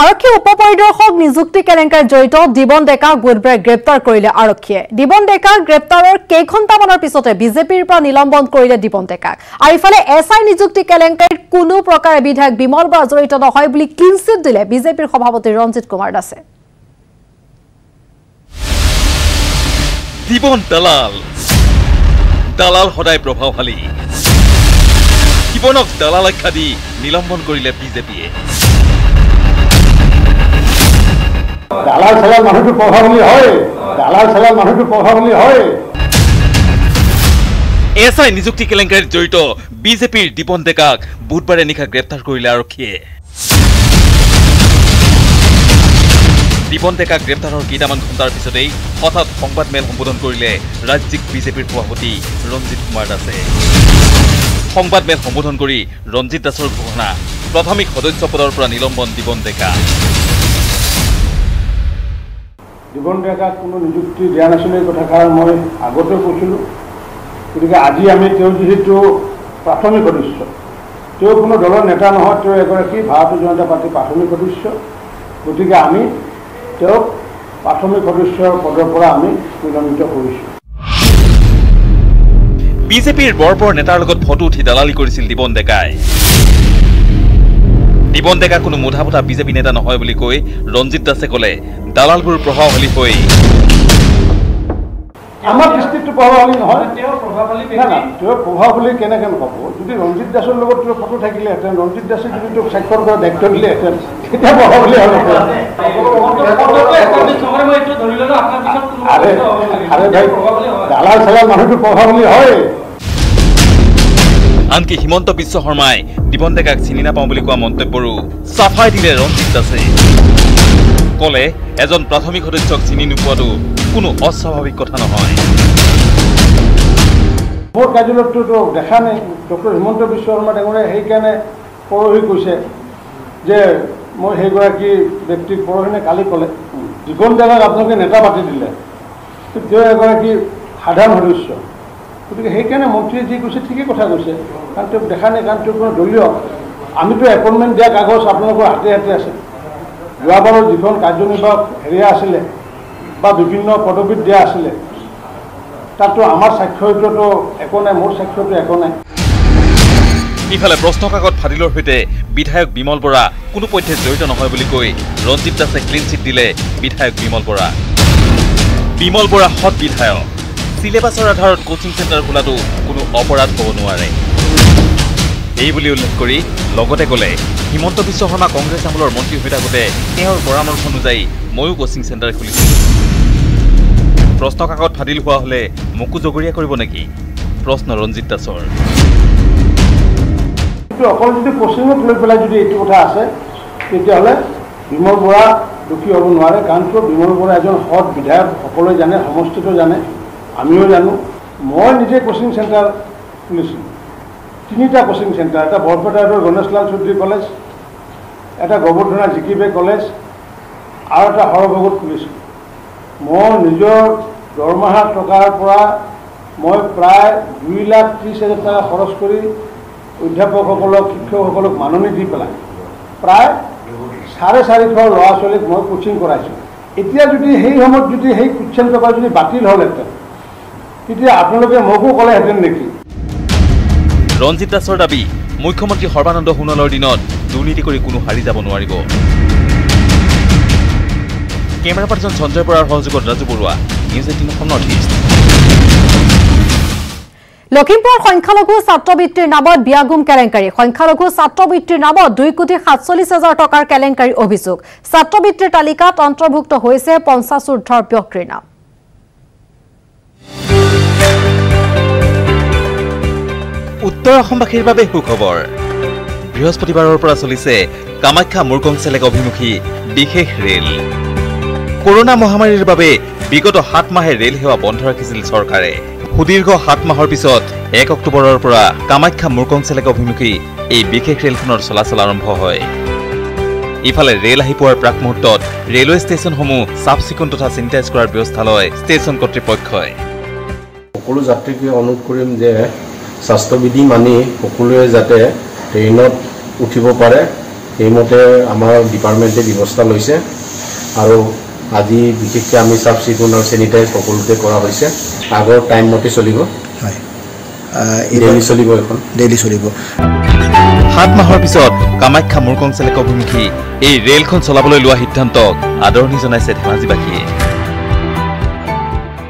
আৰক্ষী উপ পৰিদৰ্শক নিযুক্তি কেলেংকাৰীত জড়িত দিবন ডেকাক বুধবাৰে গ্ৰেপ্তাৰ কৰিলে আৰক্ষীয়ে। দিবন ডেকাক গ্ৰেপ্তাৰৰ কেইঘণ্টামানৰ পিছতে বিজেপিৰ পৰা নিলম্বন কৰিলে দিবন ডেকাক। আৰু ইফালে এছ আই নিযুক্তি কেলেংকাৰীত কোনো প্ৰকাৰে বিধায়ক বিমল বৰা জড়িত নহয় বুলি ক্লিনচিট দিলে বিজেপিৰ সভাপতি ৰঞ্জিত কুমাৰ দাসে। দালাল। সদায় প্ৰভাৱশালী। জীৱনক দালাল আখ্যা দি নিলম্বন কৰিলে বিজেপিয়ে। চালাল মানুহটো প্ৰভাৱলী হয়। দালাল চালাল মানুহটো প্ৰভাৱলী হয়। এছ আই নিযুক্তি কেলেংকাৰীত জড়িত বিজেপিৰ দীপন ডেকাক বুধবাৰে নিশা গ্ৰেপ্তাৰ কৰিলে আৰক্ষীয়ে দীপন ডেকাক গ্ৰেপ্তাৰৰ কেইটামান ঘণ্টাৰ পিছতেই হঠাৎ সংবাদমেল সম্বোধন কৰিলে ৰাজ্যিক বিজেপিৰ সভাপতি ৰঞ্জিত কুমাৰ দাসে। সংবাদমেল সম্বোধন কৰি ৰঞ্জিত দাসৰ ঘোষণা প্ৰাথমিক সদস্য পদৰ পৰা নিলম্বন দীপন ডেকা জীৱন ডেকাক কোনো নিযুক্তি দিয়া নাছিলে কথাষাৰ মই আগতে কৈছিলোঁ। গতিকে আজি আমি তেওঁ যিহেতু প্ৰাথমিক সদস্য তেওঁ কোনো দলৰ নেতা নহয় তেওঁ এগৰাকী ভাৰতীয় জনতা পাৰ্টীৰ প্ৰাথমিক সদস্য। গতিকে আমি তেওঁক প্ৰাথমিক সদস্যৰ পদৰ পৰা আমি নিলম্বিত কৰিছোঁ। বিজেপিৰ বৰবৰ নেতাৰ লগত ফটো উঠি দালালি কৰিছিল দীপন ডেকাই। দীপন ডেকা কোনো মুধা ফুটা বিজেপি নেতা নহয় বুলি কৈ ৰঞ্জিত দাসে ক'লে দালালবোৰ প্ৰভাৱশালী হৈ আমাৰ দৃষ্টিতটো প্ৰভাৱশালী নহয়। না না তেওঁ প্ৰভাৱশালী কেনেকৈ নহ'ব যদি ৰঞ্জিত দাসৰ লগত তেওঁ ফটো থাকিলেহেঁতেন ৰঞ্জিত দাসে যদি তেওঁক স্বাক্ষৰ কৰা দায়িত্ব দিলেহেঁতেন তেতিয়া প্ৰভাৱশালী হ'লহেঁতেন আৰে আৰে ভাই দালাল চালাল মানুহটো প্ৰভাৱশালী হয় আনকি হিমন্ত বিশ্ব শৰ্মাই দীপন ডেকাক চিনি নাপাওঁ বুলি কোৱা মন্তব্যৰো চাফাই দিলে ৰঞ্জিত দাসে। ক'লে এজন প্ৰাথমিক সদস্যক চিনি নোপোৱাটো কোনো অস্বাভাৱিক কথা নহয়। মোৰ কাৰ্যালয়ততো দেখা নাই। ডক্টৰ হিমন্ত বিশ্ব শৰ্মা ডাঙৰীয়াই সেইকাৰণে পৰহি কৈছে যে মই সেইগৰাকী ব্যক্তিক পৰহিনে কালি ক'লে। জীৱন ডেকাক আপোনালোকে নেতা পাতি দিলে। তেওঁ এগৰাকী সাধাৰণ সদস্য। গতিকে সেইকাৰণে মন্ত্ৰীয়ে যি কৈছে ঠিকেই কথা কৈছে। কাৰণ তেওঁক দেখা নাই কাৰণ তেওঁ কোনো দলীয়। আমিতো এপইণ্টমেণ্ট দিয়া কাগজ আপোনালোকৰ হাতে হাতে আছে। যোৱাবাৰৰ যিখন কাৰ্যনিৰ্বাহক হেৰিয়া আছিলে বা বিভিন্ন পদবীত দিয়া আছিলে তাততো আমাৰ স্বাক্ষৰিততো একো নাই মোৰ স্বাক্ষৰটো একো নাই। ইফালে প্ৰশ্নকাকত ফাদিলৰ সৈতে বিধায়ক বিমল বৰা কোনো পধ্যে জড়িত নহয় বুলি কৈ ৰঞ্জিত দাসে ক্লিন চিট দিলে বিধায়ক বিমল বৰা। বিমল বৰা সৎ বিধায়ক। চিলেবাছৰ আধাৰত কোচিং চেণ্টাৰ খোলাটো কোনো অপৰাধ হ'ব নোৱাৰে। এই বুলি উল্লেখ কৰি লগতে ক'লে হিমন্ত বিশ্ব শৰ্মা কংগ্ৰেছ আমোলৰ মন্ত্ৰী হৈ থাকোঁতে তেওঁৰ পৰামৰ্শ অনুযায়ী ময়ো কোচিং চেণ্টাৰ খুলিছিলোঁ। প্ৰশ্নকাকত ফাদিল হোৱা হ'লে মোকো জগৰীয়া কৰিব নেকি? প্ৰশ্ন ৰঞ্জিত দাসৰ। অকল যদি কোচিঙত লৈ পেলাই যদি এইটো কথা আছে তেতিয়াহ'লে বিমল বৰা দুখী হ'ব নোৱাৰে। কাৰণ কিয়? বিমল বৰা এজন সৎ বিধায়ক সকলোৱে জানে সমষ্টিটো জানে। আমিও জানো মই নিজে কোচিং চেণ্টাৰ খুলিছিলোঁ। তিনিটা কোচিং চেণ্টাৰ এটা বৰপেটাৰ গণেশলাল চৌধুৰী কলেজ এটা গোবৰ্ধনা জিকিবে কলেজ আৰু এটা সৰভগত খুলিছিলোঁ। মই নিজৰ দৰমহা টকাৰ পৰা মই প্ৰায় দুই লাখ ত্ৰিছ হাজাৰ টকা খৰচ কৰি অধ্যাপকসকলক শিক্ষকসকলক মাননি দি পেলাই প্ৰায় চাৰে চাৰিশ ল'ৰা ছোৱালীক মই কোচিং কৰাইছোঁ। এতিয়া যদি সেই সময়ত যদি সেই কুইশ্যন পেপাৰ যদি বাতিল হ'লহেঁতেন তেতিয়া আপোনালোকে মোকো ক'লেহেঁতেন নেকি? ৰঞ্জিত দাসৰ দাবী মুখ্যমন্ত্ৰী সৰ্বানন্দ সোণোৱালৰ দিনত দুৰ্নীতি কৰি কোনো হাৰি যাব নোৱাৰিব। কেমেৰা পাৰ্চন সঞ্জয় বৰাৰ সহযোগত Raju Barua news eighteen Assam north east. লখিমপুৰৰ সংখ্যালঘু ছাত্ৰবৃত্তিৰ নামত বিয়াগুম কেলেংকাৰী। সংখ্যালঘু ছাত্ৰবৃত্তিৰ নামত দুই কোটি সাতচল্লিছ হাজাৰ টকাৰ কেলেংকাৰী অভিযোগ। ছাত্ৰবৃত্তিৰ তালিকাত অন্তৰ্ভুক্ত হৈছে পঞ্চাছ ঊৰ্ধৰ ব্যক্তিৰ নাম। উত্তৰ অসমবাসীৰ বাবে সুখবৰ। বৃহস্পতিবাৰৰ পৰা চলিছে কামাখ্যা মুৰকংচেলেক অভিমুখী বিশেষ ৰেল। কৰোণা মহামাৰীৰ বাবে বিগত সাত মাহে ৰেল সেৱা বন্ধ ৰাখিছিল চৰকাৰে। সুদীৰ্ঘ সাত মাহৰ পিছত এক অক্টোবৰৰ পৰা কামাখ্যা মুৰকংচেলেক অভিমুখী এই বিশেষ ৰেলখনৰ চলাচল আৰম্ভ হয়। ইফালে ৰেল আহি পোৱাৰ প্ৰাক মুহূৰ্তত ৰেলৱে ষ্টেচনসমূহ চাফ চিকুণ তথা চেনিটাইজ কৰাৰ ব্যৱস্থা লয় ষ্টেচন কৰ্তৃপক্ষই। সকলো যাত্ৰীকে অনুৰোধ কৰিম যে স্বাস্থ্যবিধি মানি সকলোৱে যাতে ট্ৰেইনত উঠিব পাৰে সেইমতে আমাৰ ডিপাৰ্টমেণ্টে ব্যৱস্থা লৈছে। আৰু আজি বিশেষকৈ আমি চাফ চিকুণ আৰু চেনিটাইজ সকলোতে কৰা হৈছে। আগৰ টাইম মতে চলিব। হয়। ডেইলি চলিব এখন। ডেইলি চলিব। সাত মাহৰ পিছত কামাখ্যা মুৰকংচেলেক অভিমুখী এই ৰেলখন চলাবলৈ লোৱা সিদ্ধান্তক আদৰণি জনাইছে ধেমাজিবাসীয়ে।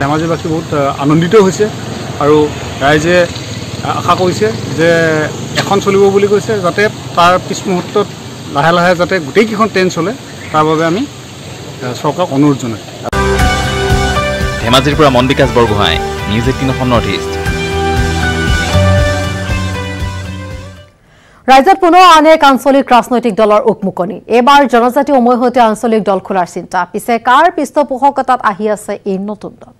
ধেমাজিবাসী বহুত আনন্দিত হৈছে। আৰু ৰাইজে আশা কৰিছে যে এখন চলিব বুলি কৈছে যাতে তাৰ পিছ মুহূৰ্তত লাহে লাহে যাতে গোটেইকেইখন ট্ৰেইন চলে তাৰ বাবে আমি চৰকাৰক অনুৰোধ জনাইছোঁ। ধেমাজিৰ পৰা Mon Bikash Borgohain news eighteen Assam north east. ৰাজ্যত পুনৰ আন এক আঞ্চলিক ৰাজনৈতিক দলৰ উকমুকনি এইবাৰ জনজাতি উমৈহতীয়া আঞ্চলিক দল খোলাৰ চিন্তা। পিছে কাৰ পৃষ্ঠপোষকতাত আহি আছে এই নতুন দল?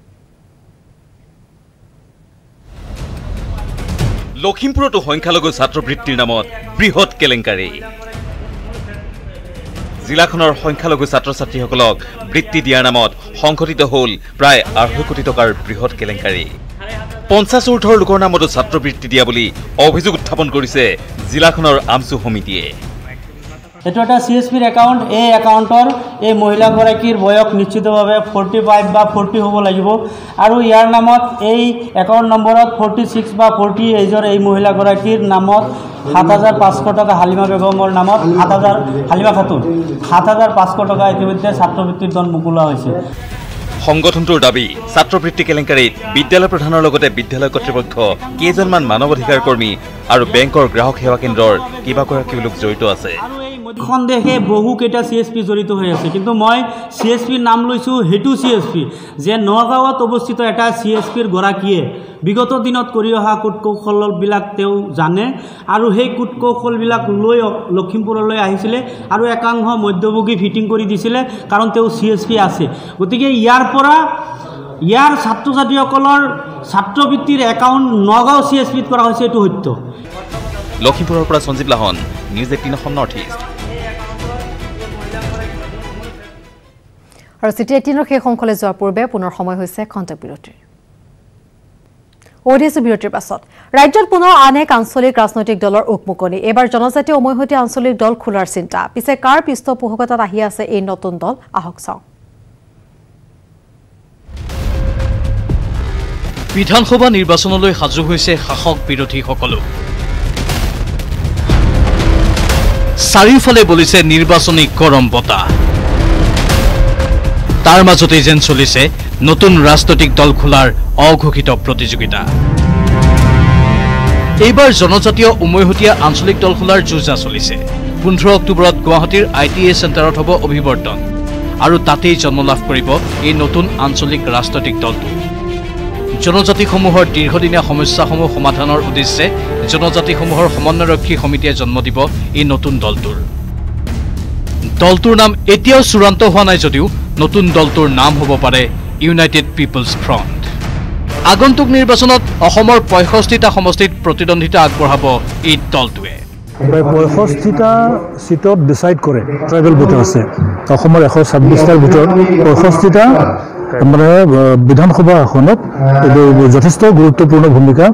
লখিমপুৰতো সংখ্যালঘু ছাত্ৰবৃত্তিৰ নামত বৃহৎ কেলেংকাৰী। জিলাখনৰ সংখ্যালঘু ছাত্ৰ ছাত্ৰীসকলক বৃত্তি দিয়াৰ নামত সংঘটিত হ'ল প্ৰায় আঢ়ৈ কোটি টকাৰ বৃহৎ কেলেংকাৰী। পঞ্চাছ ঊৰ্ধৰ লোকৰ নামতো ছাত্ৰবৃত্তি দিয়া বুলি অভিযোগ উত্থাপন কৰিছে জিলাখনৰ আমচু সমিতিয়ে। এইটো এটা চি এছ পিৰ একাউণ্ট এই একাউণ্টৰ এই মহিলাগৰাকীৰ বয়স নিশ্চিতভাৱে ফৰ্টি ফাইভ বা ফৰ্টি হ'ব লাগিব। আৰু ইয়াৰ নামত এই একাউণ্ট নম্বৰত ফৰ্টি ছিক্স বা ফৰ্টি এইজৰ এই মহিলাগৰাকীৰ নামত সাত হাজাৰ পাঁচশ টকা হালিমা বেগমৰ নামত সাত হাজাৰ হালিমা খাতুন সাত হাজাৰ পাঁচশ টকা ইতিমধ্যে ছাত্ৰবৃত্তিৰ ধন মোকলোৱা হৈছে। সংগঠনটোৰ দাবী ছাত্ৰবৃত্তি কেলেংকাৰীত বিদ্যালয় প্ৰধানৰ লগতে বিদ্যালয় কৰ্তৃপক্ষ কেইজনমান মানৱ অধিকাৰ কৰ্মী আৰু বেংকৰ গ্ৰাহক সেৱা কেন্দ্ৰৰ কেইবাগৰাকীও লোক জড়িত আছে। সন্দেহে বহুকেইটা চি এছ পি জড়িত হৈ আছে। কিন্তু মই চি এছ পিৰ নাম লৈছোঁ সেইটো চি এছ পি যে নগাঁৱত অৱস্থিত এটা চি এছ পিৰ গৰাকীয়ে বিগত দিনত কৰি অহা কুট কৌশলবিলাক তেওঁ জানে আৰু সেই কুট কৌশলবিলাক লৈ লখিমপুৰলৈ আহিছিলে আৰু একাংশ মধ্যভোগী ফিটিং কৰি দিছিলে কাৰণ তেওঁ চি এছ পি আছে। গতিকে ইয়াৰ পৰা ইয়াৰ ছাত্ৰ ছাত্ৰীসকলৰ ছাত্ৰবৃত্তিৰ একাউণ্ট নগাঁও চি এছ পিত কৰা হৈছে এইটো সত্য। লখিমপুৰৰ পৰা Sanjeev Lahon news eighteen Assam north east. আৰু চিটি এইটিনৰ শেষ অংশলৈ যোৱাৰ পূৰ্বে পুনৰ সময় হৈছে খন্তেক বিৰতিৰ। অধিছো বিৰতিৰ পাছত। ৰাজ্যত পুনৰ আন এক আঞ্চলিক ৰাজনৈতিক দলৰ উকমুকনি এইবাৰ জনজাতীয় উমৈহতীয়া আঞ্চলিক দল খোলাৰ চিন্তা। পিছে কাৰ পৃষ্ঠপোষকতাত আহি আছে এই নতুন দল? আহক চাওঁ। বিধানসভা নিৰ্বাচনলৈ সাজু হৈছে শাসক বিৰোধীসকলো। চাৰিওফালে বলিছে নিৰ্বাচনী গৰম বতাহ। তাৰ মাজতেই যেন চলিছে নতুন ৰাজনৈতিক দল খোলাৰ অঘোষিত প্ৰতিযোগিতা। এইবাৰ জনজাতীয় উমৈহতীয়া আঞ্চলিক দল খোলাৰ যুঁজা চলিছে। পোন্ধৰ অক্টোবৰত গুৱাহাটীৰ আই টি এ চেণ্টাৰত হ'ব অভিৱৰ্তন আৰু তাতেই জন্ম লাভ কৰিব এই নতুন আঞ্চলিক ৰাজনৈতিক দলটো। জনজাতিসমূহৰ দীৰ্ঘদিনীয়া সমস্যাসমূহ সমাধানৰ উদ্দেশ্যে জনজাতিসমূহৰ সমন্বয়ৰক্ষী সমিতিয়ে জন্ম দিব এই নতুন দলটোৰ। দলটোৰ নাম এতিয়াও চূড়ান্ত হোৱা নাই যদিও নতুন দলটোৰ নাম হ'ব পাৰে ইউনাইটেড পিপলছ ফ্ৰণ্ট। আগন্তুক নিৰ্বাচনত অসমৰ পঁয়ষষ্ঠিটা সমষ্টিত প্ৰতিদ্বন্দ্বিতা আগবঢ়াব এই দলটোৱে। প্ৰায় পঁয়ষষ্ঠিটা চিটত ডিচাইড কৰে ট্ৰাইবেল ভোটাৰ আছে। অসমৰ এশ ছাব্বিছটাৰ ভিতৰত পঁয়ষষ্ঠিটা মানে বিধানসভা আসনত যথেষ্ট গুৰুত্বপূৰ্ণ ভূমিকা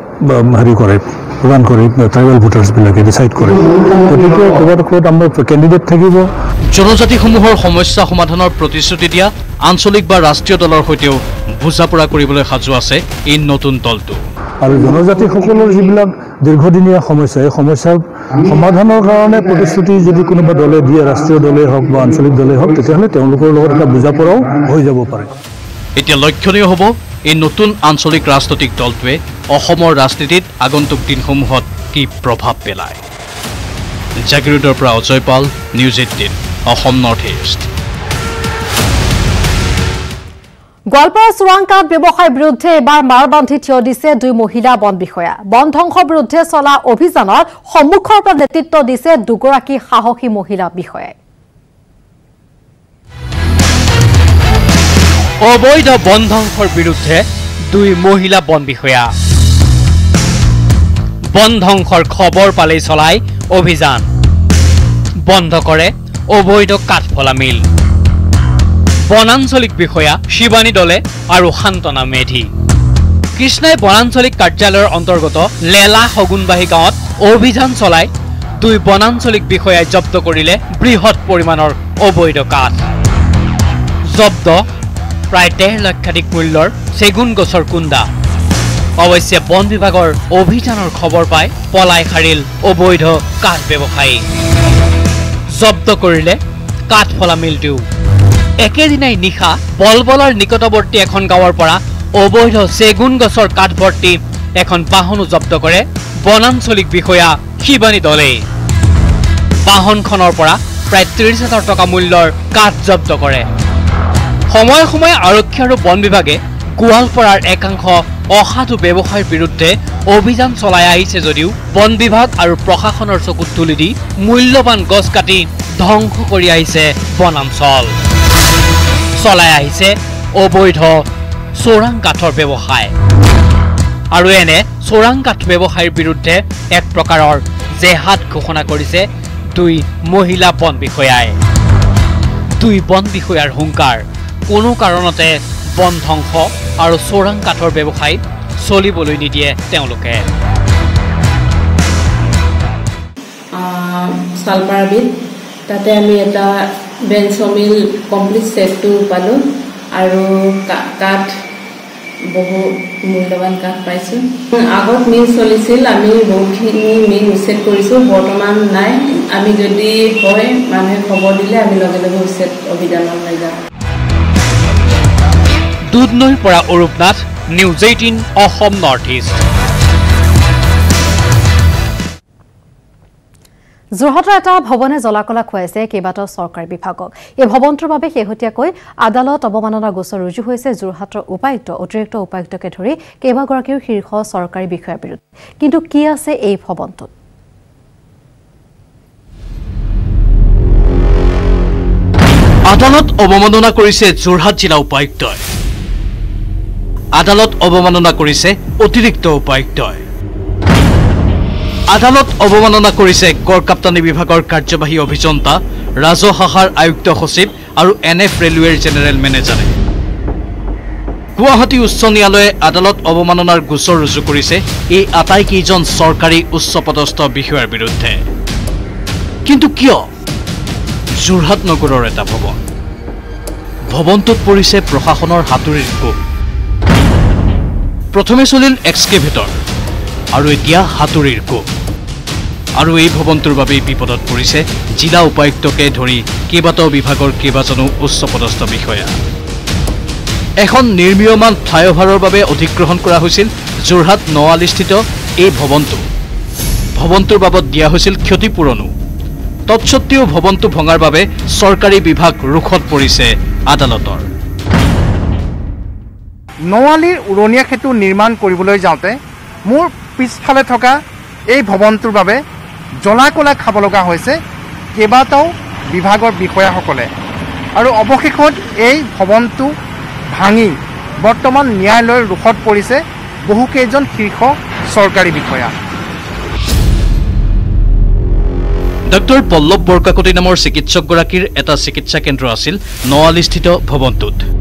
হেৰি কৰে প্ৰদান কৰে ট্ৰাইবেল ভোটাৰ্ছবিলাকে ডিচাইড কৰে। গতিকে ক'ৰবাত ক'ৰবাত আমাৰ কেণ্ডিডেট থাকিব জনজাতিসমূহৰ সমস্যা সমাধানৰ প্ৰতিশ্ৰুতি দিয়া আঞ্চলিক বা ৰাষ্ট্ৰীয় দলৰ সৈতেও বুজাপৰা কৰিবলৈ সাজু আছে এই নতুন দলটো। আৰু জনজাতিসকলৰ যিবিলাক দীৰ্ঘদিনীয়া সমস্যা এই সমস্যা সমাধানৰ কাৰণে প্ৰতিশ্ৰুতি যদি কোনোবা দলে দিয়ে ৰাষ্ট্ৰীয় দলেই হওক বা আঞ্চলিক দলেই হওক তেতিয়াহ'লে তেওঁলোকৰ লগত এটা বুজাপৰাও হৈ যাব পাৰে। এতিয়া লক্ষণীয় হ'ব এই নতুন আঞ্চলিক ৰাজনৈতিক দলটোৱে অসমৰ ৰাজনীতিত আগন্তুক দিনসমূহত কি প্ৰভাৱ পেলায়। জাগিৰোডৰ পৰা Ajay Pal news eighteen Assam north east. Goalpara চোৰাংকাত ব্যৱসায় বিৰুদ্ধে এইবাৰ মাৰ বান্ধি থিয় দিছে দুই মহিলা বন বিষয়া। বন ধ্বংসৰ বিৰুদ্ধে চলা অভিযানত সন্মুখৰ পৰা নেতৃত্ব দিছে দুগৰাকী সাহসী মহিলা বিষয়াই। অবৈধ বন ধ্বংসৰ বিৰুদ্ধে দুই মহিলা বন বিষয়া। বন ধ্বংসৰ খবৰ পালেই চলাই অভিযান। বন্ধ কৰে অবৈধ কাঠফলা মিল। বনাঞ্চলিক বিষয়া শিৱানী দলে আৰু শান্তনা মেধি। কৃষ্ণাই বনাঞ্চলিক কাৰ্যালয়ৰ অন্তৰ্গত লেলা সগুনবাহী গাঁৱত অভিযান চলাই দুই বনাঞ্চলিক বিষয়াই জব্দ কৰিলে বৃহৎ পৰিমাণৰ অবৈধ কাঠ। জব্দ প্ৰায় ডেৰ লক্ষাধিক মূল্যৰ চেগুন গছৰ কুণ্ডা অৱশ্যে বন বিভাগৰ অভিযানৰ খবৰ পাই পলাই সাৰিল অবৈধ কাঠ ব্যৱসায়ী। জব্দ কৰিলে। কাঠফলা মিলটোও। একেদিনাই নিশা বলবলাৰ নিকটৱৰ্তী এখন গাঁৱৰ পৰা অবৈধ চেগুন গছৰ কাঠ ভৰ্তি এখন বাহনো জব্দ কৰে বনাঞ্চলিক বিষয়া শিৱানী দলে। বাহনখনৰ পৰা প্ৰায় ত্ৰিছ হাজাৰ টকা মূল্যৰ কাঠ জব্দ কৰে। সময়ে সময়ে আৰক্ষী আৰু বন বিভাগে গোৱালপাৰাৰ একাংশ অসাধু ব্যৱসায়ীৰ বিৰুদ্ধে অভিযান চলাই আহিছে যদিও বন বিভাগ আৰু প্ৰশাসনৰ চকুত তুলি দি মূল্যৱান গছ কাটি ধ্বংস কৰি আহিছে বনাঞ্চল। চলাই আহিছে অবৈধ চোৰাং কাঠৰ ব্যৱসায়। আৰু এনে চোৰাং কাঠ ব্যৱসায়ীৰ বিৰুদ্ধে এক প্ৰকাৰৰ জেহাদ ঘোষণা কৰিছে দুই মহিলা বন বিষয়াই। দুই বন বিষয়াৰ হুংকাৰ। কোনো কাৰণতে বন ধ্বংস আৰু চোৰাং কাঠৰ ব্যৱসায় চলিবলৈ নিদিয়ে তেওঁলোকে। চালপাৰাবিধ তাতে আমি এটা বেঞ্চ মিল কমপ্লিট ছেটটো পালোঁ আৰু কাঠ বহু মূল্যৱান কাঠ পাইছোঁ। আগত মিল চলিছিল আমি বহুতখিনি মিল উচ্ছেদ কৰিছোঁ বৰ্তমান নাই। আমি যদি হয় মানুহে খবৰ দিলে আমি লগে লগে উচ্ছেদ অভিযানলৈ যাম। দুধনৈৰ পৰা Arup Nath news eighteen Assam north east যোৰহাটৰ এটা ভৱনে জলাকলা খুৱাইছে কেইবাটাও চৰকাৰী বিভাগক। এই ভৱনটোৰ বাবে শেহতীয়াকৈ আদালত অৱমাননা গোচৰ ৰুজু হৈছে যোৰহাটৰ উপায়ুক্ত অতিৰিক্ত উপায়ুক্তকে ধৰি কেইবাগৰাকীও শীৰ্ষ চৰকাৰী বিষয়াৰ বিৰুদ্ধে। কিন্তু কি আছে এই ভৱনটোত? আদালত অৱমাননা কৰিছে যোৰহাট জিলা উপায়ুক্তই। আদালত অৱমাননা কৰিছে অতিৰিক্ত উপায়ুক্তই। আদালত অৱমাননা কৰিছে গড়কাপ্তানী বিভাগৰ কাৰ্যবাহী অভিযন্তা ৰাজহাসাৰ আয়ুক্ত সচিব আৰু এন এফ ৰেলৱেৰ জেনেৰেল মেনেজাৰে। গুৱাহাটী উচ্চ ন্যায়ালয়ে আদালত অৱমাননাৰ গোচৰ ৰুজু কৰিছে এই আটাইকেইজন চৰকাৰী উচ্চপদস্থ বিষয়াৰ বিৰুদ্ধে। কিন্তু কিয়? যোৰহাট নগৰৰ এটা ভৱন। ভৱনটোত পৰিছে প্ৰশাসনৰ হাতুৰিৰ কোপ প্ৰথমে চলিল এক্সকেভেটৰ আৰু এতিয়া হাতুৰিৰ কোপ। আৰু এই ভৱনটোৰ বাবেই বিপদত পৰিছে জিলা উপায়ুক্তকে ধৰি কেইবাটাও বিভাগৰ কেইবাজনো উচ্চপদস্থ বিষয়া। এখন নিৰ্মীয়মান ফ্লাইঅভাৰৰ বাবে অধিগ্ৰহণ কৰা হৈছিল যোৰহাট নআলিস্থিত এই ভৱনটো। ভৱনটোৰ বাবদ দিয়া হৈছিল ক্ষতিপূৰণো। তৎসত্বেও ভৱনটো ভঙাৰ বাবে চৰকাৰী বিভাগ ৰোষত পৰিছে আদালতৰ। নৱালীৰ উৰণীয়া সেতু নিৰ্মাণ কৰিবলৈ যাওঁতে মোৰ পিছফালে থকা এই ভৱনটোৰ বাবে জ্বলা কলা খাব লগা হৈছে কেইবাটাও বিভাগৰ বিষয়াসকলে। আৰু অৱশেষত এই ভৱনটো ভাঙি বৰ্তমান ন্যায়ালয়ৰ ৰোষত পৰিছে বহুকেইজন শীৰ্ষ চৰকাৰী বিষয়া। ডক্টৰ পল্লৱ বৰকাকতি নামৰ চিকিৎসকগৰাকীৰ এটা চিকিৎসা কেন্দ্ৰ আছিল নআলিস্থিত ভৱনটোত।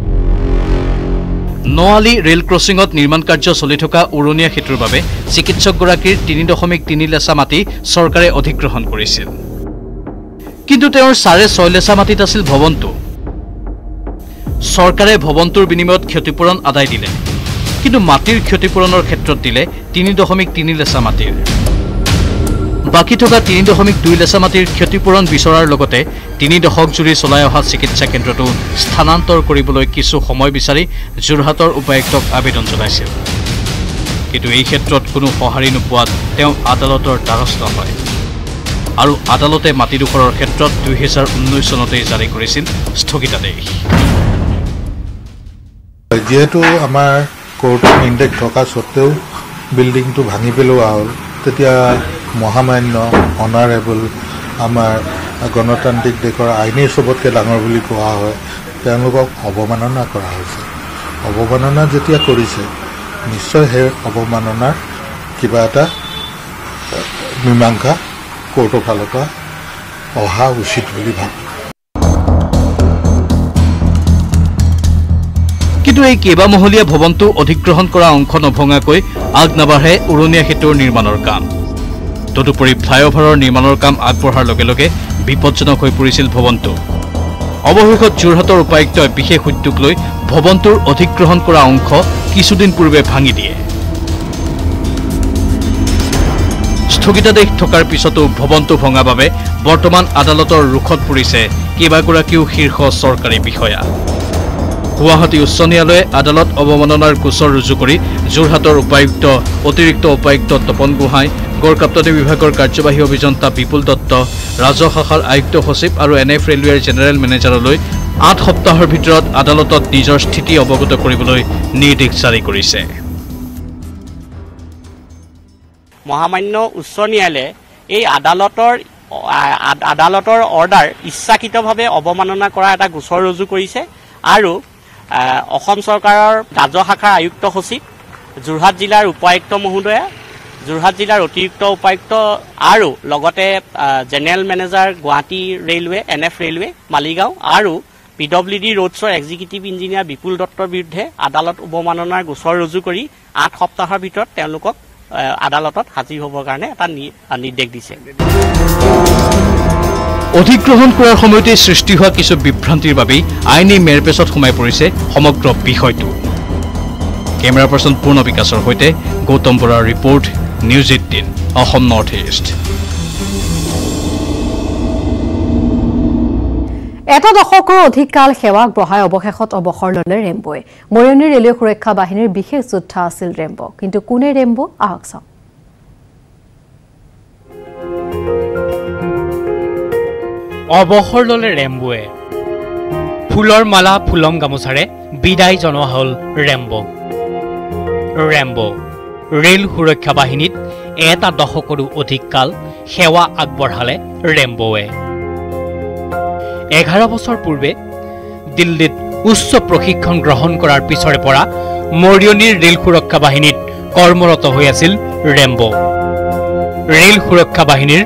নআলি ৰেল ক্ৰছিঙত নিৰ্মাণ কাৰ্য চলি থকা উৰণীয়া সেতুৰ বাবে চিকিৎসকগৰাকীৰ তিনি দশমিক তিনি লেচা মাটি চৰকাৰে অধিগ্ৰহণ কৰিছিল। কিন্তু তেওঁৰ চাৰে ছয় লেচা মাটিত আছিল ভৱনটো। চৰকাৰে ভৱনটোৰ বিনিময়ত ক্ষতিপূৰণ আদায় দিলে। কিন্তু মাটিৰ ক্ষতিপূৰণৰ ক্ষেত্ৰত দিলে তিনি দশমিক তিনি লেচা মাটিৰ। বাকী থকা তিনি দশমিক দুই লেচা মাটিৰ ক্ষতিপূৰণ বিচৰাৰ লগতে তিনি দশক জুৰি চলাই অহা চিকিৎসা কেন্দ্ৰটো স্থানান্তৰ কৰিবলৈ কিছু সময় বিচাৰি যোৰহাটৰ উপায়ুক্তক আবেদন জনাইছিল। কিন্তু এই ক্ষেত্ৰত কোনো সঁহাৰি নোপোৱাত তেওঁ আদালতৰ দ্বাৰস্থ হয়। আৰু আদালতে মাটিডোখৰৰ ক্ষেত্ৰত দুহেজাৰ ঊনৈছ চনতেই জাৰি কৰিছিল স্থগিতাদেশ। যিহেতু আমাৰ কোৰ্টৰ নিৰ্দেশ থকা স্বত্তেও বিল্ডিংটো ভাঙি পেলোৱা হ'ল তেতিয়া মহামান্য অনাৰেবল আমাৰ গণতান্ত্ৰিক দেশৰ আইনেই চবতকৈ ডাঙৰ বুলি কোৱা হয় তেওঁলোকক অৱমাননা কৰা হৈছে। অৱমাননা যেতিয়া কৰিছে নিশ্চয় সেই অৱমাননাৰ কিবা এটা মীমাংসা কোৰ্টৰ ফালৰ পৰা অহা উচিত বুলি ভাবোঁ। কিন্তু এই কেইবামহলীয়া ভৱনটো অধিগ্ৰহণ কৰা অংশ নভঙাকৈ আগ নাবাঢ়ে উৰণীয়া সেতুৰ নিৰ্মাণৰ কাম। তদুপৰি ফ্লাইঅভাৰৰ নিৰ্মাণৰ কাম আগবঢ়াৰ লগে লগে বিপদজনক হৈ পৰিছিল ভৱনটো। অৱশেষত যোৰহাটৰ উপায়ুক্তই বিশেষ উদ্যোগ লৈ ভৱনটোৰ অধিগ্ৰহণ কৰা অংশ কিছুদিন পূৰ্বে ভাঙি দিয়ে। স্থগিতাদেশ থকাৰ পিছতো ভৱনটো ভঙা বাবে বৰ্তমান আদালতৰ ৰোষত পৰিছে কেইবাগৰাকীও শীৰ্ষ চৰকাৰী বিষয়া। গুৱাহাটী উচ্চ ন্যায়ালয়ে আদালত অৱমাননাৰ গোচৰ ৰুজু কৰি যোৰহাটৰ উপায়ুক্ত অতিৰিক্ত উপায়ুক্ত তপন গোহাঁই গড়কাপ্তানি বিভাগৰ কাৰ্যবাহী অভিযন্তা বিপুল দত্ত ৰাজহ শাখাৰ আয়ুক্ত সচিব আৰু এন এফ ৰেলৱেৰ জেনেৰেল মেনেজাৰলৈ আঠ সপ্তাহৰ ভিতৰত আদালতত নিজৰ স্থিতি অৱগত কৰিবলৈ নিৰ্দেশ জাৰি কৰিছে। মহামান্য উচ্চ ন্যায়ালয়ে এই আদালতৰ আদালতৰ অৰ্ডাৰ ইচ্ছাকৃতভাৱে অৱমাননা কৰা এটা গোচৰ ৰুজু কৰিছে আৰু অসম চৰকাৰৰ ৰাজহ শাখাৰ আয়ুক্ত সচিব যোৰহাট জিলাৰ উপায়ুক্ত মহোদয়া যোৰহাট জিলাৰ অতিৰিক্ত উপায়ুক্ত আৰু লগতে general manager Guwahati railway N F railway Maligaon আৰু পি ডব্লিউ ডি ৰোডছৰ এক্সিকিউটিভ ইঞ্জিনিয়াৰ বিপুল দত্তৰ বিৰুদ্ধে আদালত অৱমাননাৰ গোচৰ ৰুজু কৰি আঠ সপ্তাহৰ ভিতৰত তেওঁলোকক আদালতত হাজিৰ হ'বৰ কাৰণে এটা নিৰ্দেশ দিছে। অধিগ্ৰহণ কৰাৰ সময়তে সৃষ্টি হোৱা কিছু বিভ্ৰান্তিৰ বাবেই আইনী মেৰপেচত সোমাই পৰিছে সমগ্ৰ বিষয়টো। কেমেৰা পাৰ্চন পূৰ্ণ বিকাশৰ সৈতে গৌতম বৰাৰ report news eighteen Assam north east এটা দশকৰ অধিক কাল সেৱা আগবঢ়াই অৱশেষত অৱসৰ ললে ৰেম্বই। মৰিয়নী ৰেলৱে সুৰক্ষা বাহিনীৰ বিশেষ যোদ্ধা আছিল ৰেম্ব কিন্তু কোনে ৰেম্ব? আহক চাওঁ। অৱসৰ ললে ৰেম্বুৱে ফুলৰ মালা ফুলম গামোচাৰে বিদায় জনোৱা হ'ল ৰেম্বক। ৰেম্ব ৰেল সুৰক্ষা বাহিনীত এটা দশকৰো অধিক কাল সেৱা আগবঢ়ালে ৰেম্বৱে। এঘাৰ বছৰ পূৰ্বে দিল্লীত উচ্চ প্ৰশিক্ষণ গ্ৰহণ কৰাৰ পিছৰে পৰা মৰিয়নীৰ ৰেল সুৰক্ষা বাহিনীত কৰ্মৰত হৈ আছিল ৰেম্ব। ৰেল সুৰক্ষা বাহিনীৰ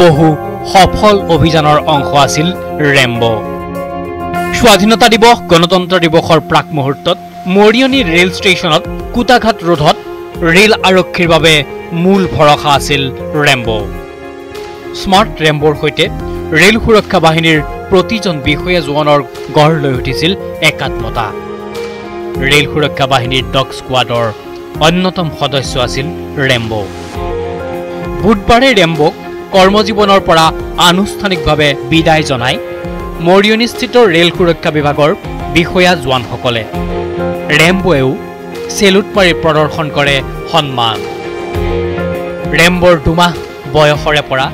বহু সফল অভিযানৰ অংশ আছিল ৰেম্ব। স্বাধীনতা দিৱস গণতন্ত্ৰ দিৱসৰ প্ৰাক মুহূৰ্তত মৰিয়নী ৰেল ষ্টেচনত কুটাঘাট ৰোধত ৰেল আৰক্ষীৰ বাবে মূল ভৰসা আছিল ৰেম্ব। স্মাৰ্ট ৰেম্বৰ সৈতে ৰেল সুৰক্ষা বাহিনীৰ প্ৰতিজন বিষয়া জোৱানৰ গঢ় লৈ উঠিছিল একাত্মতা। ৰেল সুৰক্ষা বাহিনীৰ ডগ স্কোৱাডৰ অন্যতম সদস্য আছিল ৰেম্ব। বুধবাৰে ৰেম্বক কৰ্মজীৱনৰ পৰা আনুষ্ঠানিকভাৱে বিদায় জনাই মৰিয়নীস্থিত ৰেল সুৰক্ষা বিভাগৰ বিষয়া জোৱানসকলে। ৰেম্বয়েও চেলুট মাৰি প্ৰদৰ্শন কৰে সন্মান। ৰেম্বৰ দুমাহ বয়সৰে পৰা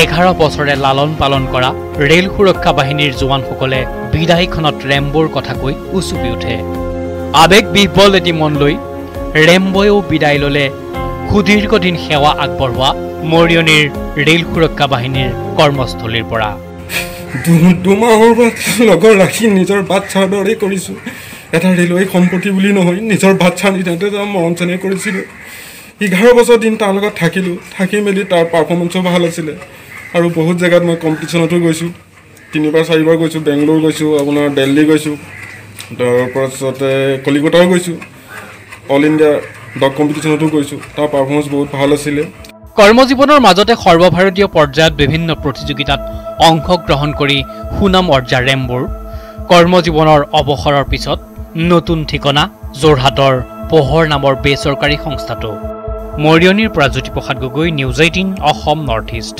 এঘাৰ বছৰে লালন পালন কৰা ৰেল সুৰক্ষা বাহিনীৰ জোৱানসকলে বিদায়খনত ৰেম্বৰ কথা কৈ উচুপি উঠে। আৱেগ বিহ্বল এটি মন লৈ ৰেম্বয়েও বিদায় ল'লে। সুদীৰ্ঘদিন সেৱা আগবঢ়োৱা মৰিয়নীৰ ৰেল সুৰক্ষা বাহিনীৰ কৰ্মস্থলীৰ পৰা। দুমাহৰ লগৰ ৰাখি নিজৰ বাচ্ছাৰ দৰে কৰিছোঁ। এটা ৰেলৱে সম্পত্তি বুলি নহয় নিজৰ বাচ্ছাৰ নিচিনাতে মৰম চেনেহ কৰিছিলোঁ। এঘাৰ বছৰ দিন তাৰ লগত থাকিলোঁ থাকি মেলি তাৰ পাৰফৰ্মেঞ্চো ভাল আছিলে। আৰু বহুত জেগাত মই কম্পিটিশ্যনতো গৈছোঁ। তিনিবাৰ চাৰিবাৰ গৈছোঁ বেংগলোৰ গৈছোঁ আপোনাৰ দেল্লী গৈছোঁ তাৰপাছতে কলিকতাও গৈছোঁ। অল ইণ্ডিয়া ডগ কম্পিটিশ্যনতো গৈছোঁ তাৰ পাৰফৰ্মেঞ্চ বহুত ভাল আছিলে। কৰ্মজীৱনৰ মাজতে সৰ্বভাৰতীয় পৰ্যায়ত বিভিন্ন প্ৰতিযোগিতাত অংশগ্ৰহণ কৰি সুনাম অৰ্জা ৰেম্বোৰ। কৰ্মজীৱনৰ অৱসৰৰ পিছত নতুন ঠিকনা যোৰহাটৰ পোহৰ নামৰ বেচৰকাৰী সংস্থাটো। মৰিয়নীৰ পৰা Jyotiprasad Gogoi news eighteen Assam north east.